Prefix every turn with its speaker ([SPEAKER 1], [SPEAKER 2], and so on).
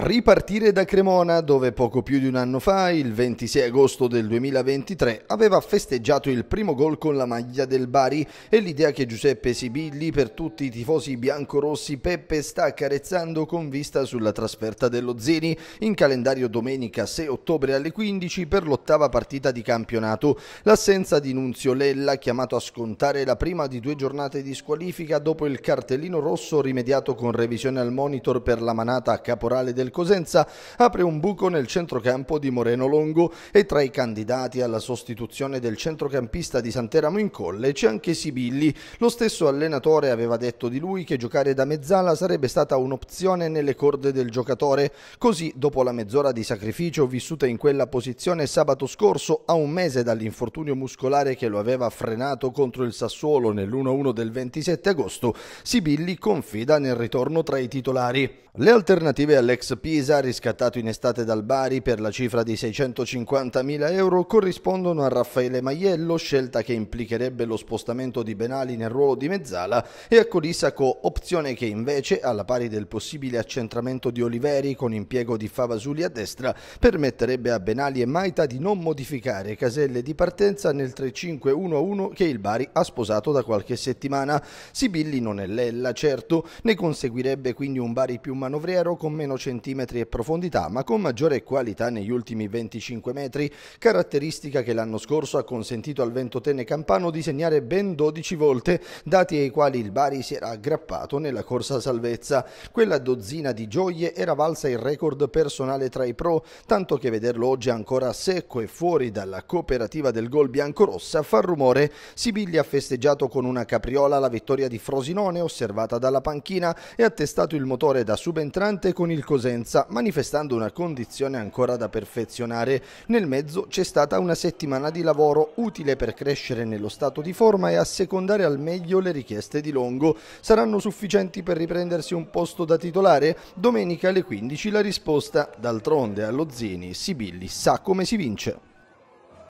[SPEAKER 1] Ripartire da Cremona, dove poco più di un anno fa, il 26 agosto del 2023, aveva festeggiato il primo gol con la maglia del Bari e l'idea che Giuseppe Sibilli, per tutti i tifosi biancorossi, Peppe sta accarezzando con vista sulla trasferta dello Zeni in calendario domenica 6 ottobre alle 15 per l'ottava partita di campionato. L'assenza di Nunzio Lella, chiamato a scontare la prima di due giornate di squalifica dopo il cartellino rosso rimediato con revisione al monitor per la manata a caporale del Cosenza apre un buco nel centrocampo di Moreno Longo e tra i candidati alla sostituzione del centrocampista di Santeramo in Colle c'è anche Sibilli. Lo stesso allenatore aveva detto di lui che giocare da mezzala sarebbe stata un'opzione nelle corde del giocatore. Così, dopo la mezz'ora di sacrificio vissuta in quella posizione sabato scorso, a un mese dall'infortunio muscolare che lo aveva frenato contro il Sassuolo nell'1-1 del 27 agosto, Sibilli confida nel ritorno tra i titolari. Le alternative all'ex Pisa, riscattato in estate dal Bari per la cifra di 650.000 euro, corrispondono a Raffaele Maiello, scelta che implicherebbe lo spostamento di Benali nel ruolo di mezzala, e a Colisaco, opzione che invece, alla pari del possibile accentramento di Oliveri con impiego di Favasuli a destra, permetterebbe a Benali e Maita di non modificare caselle di partenza nel 3-5-1-1 che il Bari ha sposato da qualche settimana. Sibilli non è Lella, certo, ne conseguirebbe quindi un Bari più manovriero con meno centimetri e profondità, ma con maggiore qualità negli ultimi 25 metri, caratteristica che l'anno scorso ha consentito al Ventotene Campano di segnare ben 12 volte, dati ai quali il Bari si era aggrappato nella corsa salvezza. Quella dozzina di gioie era valsa il record personale tra i pro, tanto che vederlo oggi ancora secco e fuori dalla cooperativa del gol biancorossa fa rumore. Sibilli ha festeggiato con una capriola la vittoria di Frosinone osservata dalla panchina e ha testato il motore da subentrante con il Cosenza, manifestando una condizione ancora da perfezionare. Nel mezzo c'è stata una settimana di lavoro utile per crescere nello stato di forma e assecondare al meglio le richieste di Longo. Saranno sufficienti per riprendersi un posto da titolare? Domenica alle 15 la risposta. D'altronde allo Zini Sibilli sa come si vince.